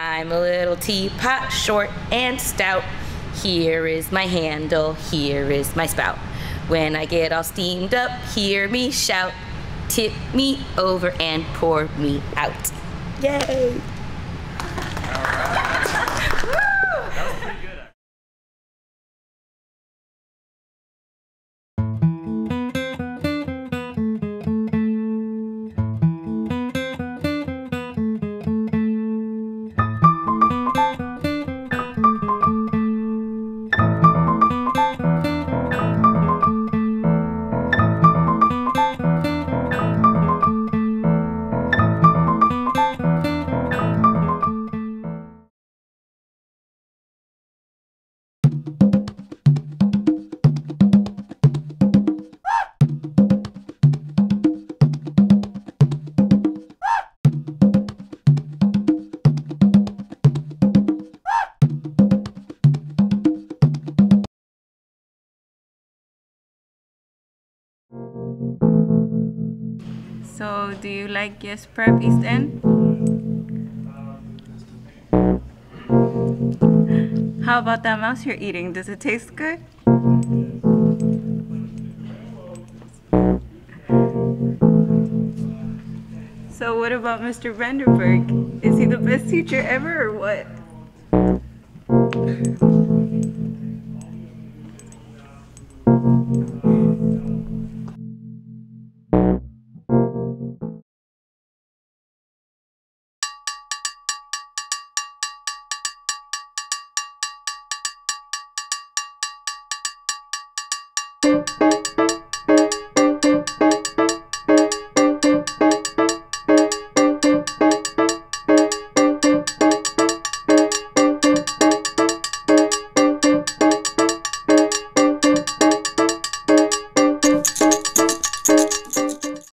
I'm a little teapot, short and stout. Here is my handle, here is my spout. When I get all steamed up, hear me shout. Tip me over and pour me out. Yay! So, do you like Yes Prep East End? How about that mouse you're eating? Does it taste good? So, what about Mr. Vanderberg? Is he the best teacher ever or what?